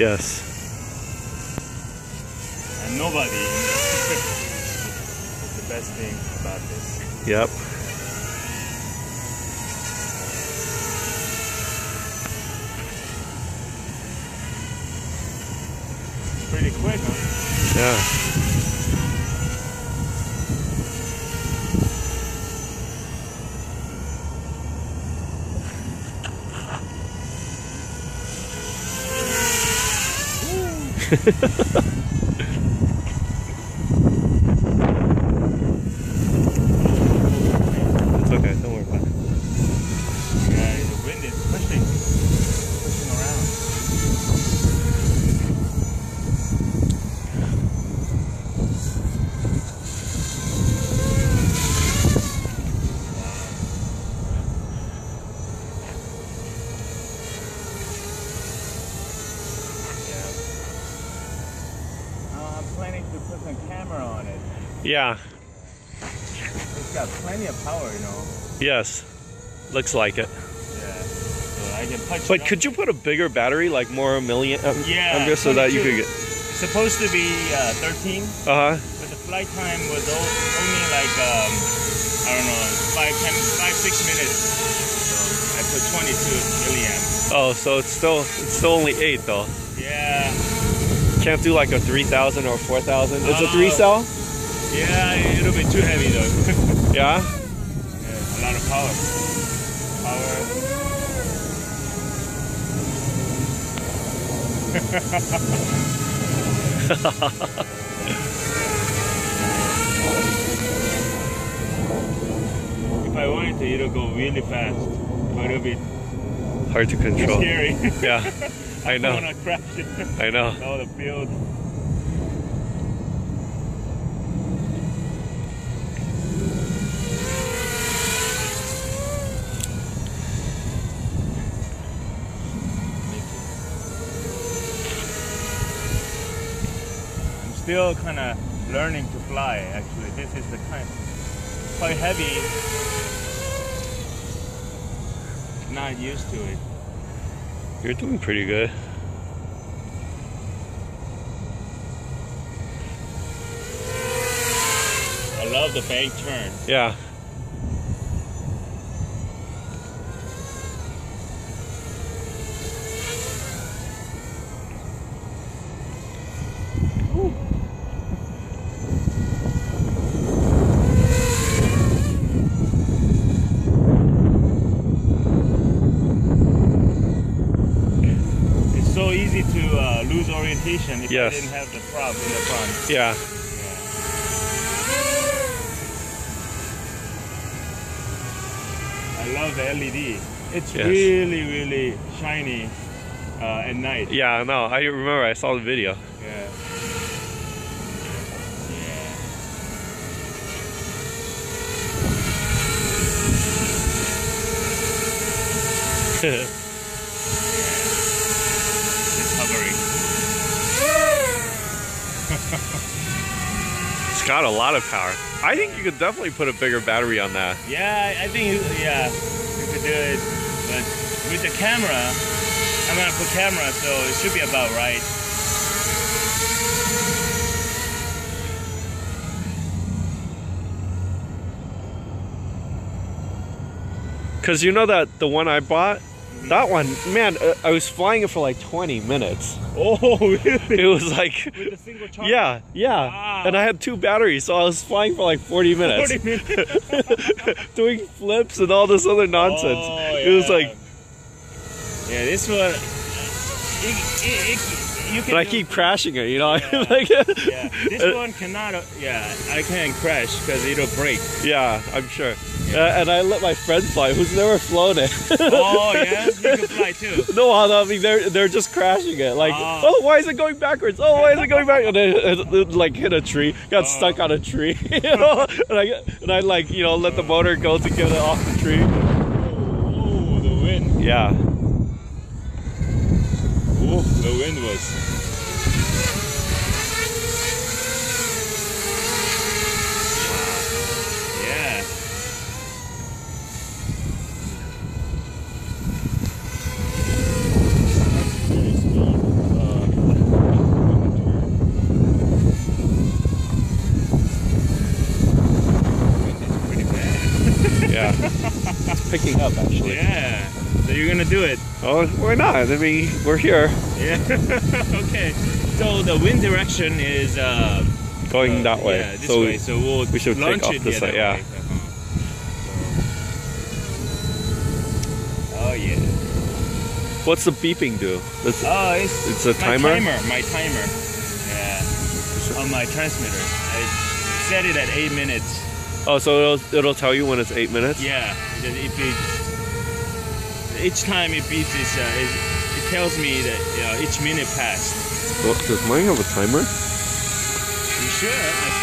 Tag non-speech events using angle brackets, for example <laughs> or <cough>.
Yes. and nobody. That's <laughs> the best thing about this. Yep. Pretty quick, huh? Yeah. It's <laughs> okay. Don't worry about it. Yeah, the wind is pushing, pushing around. Yeah. Uh, I'm planning to put some camera on it. Yeah. It's got plenty of power, you know. Yes. Looks like it. Yeah. So I can punch. But could you put a bigger battery, like more a million? Um, Yeah, I'm just so that you could get. It's supposed to be uh, 13, Uh huh. but the flight time was only like um, I don't know, five, ten, five, six minutes. So I put 22 milliamp. Oh, so it's still it's still only eight though. Yeah, Can't do like a three thousand or four thousand. It's a Oh. three cell. yeah, it'll be too heavy though. <laughs> Yeah. yeah, a lot of power. Power. <laughs> If I wanted to, it'll go really fast, but it'll be Hard to control. scary. <laughs> Yeah. I I know. wanna crash it. I know. <laughs> All the field. I'm still kind of learning to fly. Actually, this is the kind quite heavy. Not used to it. You're doing pretty good. I love the bank turn. Yeah. It's so easy to uh, lose orientation if Yes. I didn't have the prop in the front. Yeah. I love the LED. It's Yes. really, really shiny uh, at night. Yeah. No, I remember. I saw the video. Yeah. Yeah. <laughs> <laughs> It's hovering. It's got a lot of power. I think you could definitely put a bigger battery on that. Yeah, I think yeah, you could do it, but with the camera, I'm gonna put camera, so it should be about right. Cause you know that the one I bought, that one, man, uh, I was flying it for like 20 minutes. <laughs> Oh, really? It was like, With the single charge. yeah, yeah. Wow. And I had two batteries, so I was flying for like 40 minutes, 40 minutes. <laughs> doing flips and all this other nonsense. Oh, It was like, yeah, this one. It, it, it, you can but I keep crashing it, you know. Yeah. <laughs> like, Yeah, <laughs> this one cannot. uh, Yeah, I can't crash because it'll break. yeah, I'm sure. Uh, and I let my friend fly, who's never flown it. Oh <laughs> yeah, you can fly too. No, I mean they're they're just crashing it. Like, Ah. oh, why is it going backwards? Oh, why is it going back? And it, it, it, like hit a tree, got Ah. stuck on a tree. You know, and I and I like you know let the motor go to get it off the tree. Oh, the wind. Yeah, Oh, the wind was. Yeah. yeah. <laughs> It's picking up actually. Yeah. You're gonna do it. Oh, why not? I mean, we're here Yeah. <laughs> okay. So the wind direction is uh, going uh, that way. Yeah, this so way. So we'll we should take launch off it this the side, yeah. way. Uh-huh. Oh yeah. what's the beeping do? That's, Oh, it's It's a my timer? timer. My timer. Yeah. On my transmitter, I set it at eight minutes. oh, so it'll, it'll tell you when it's eight minutes? Yeah. Because if it each time it beats uh, it, it tells me that uh, each minute passed. Well, does mine have a timer? You sure? I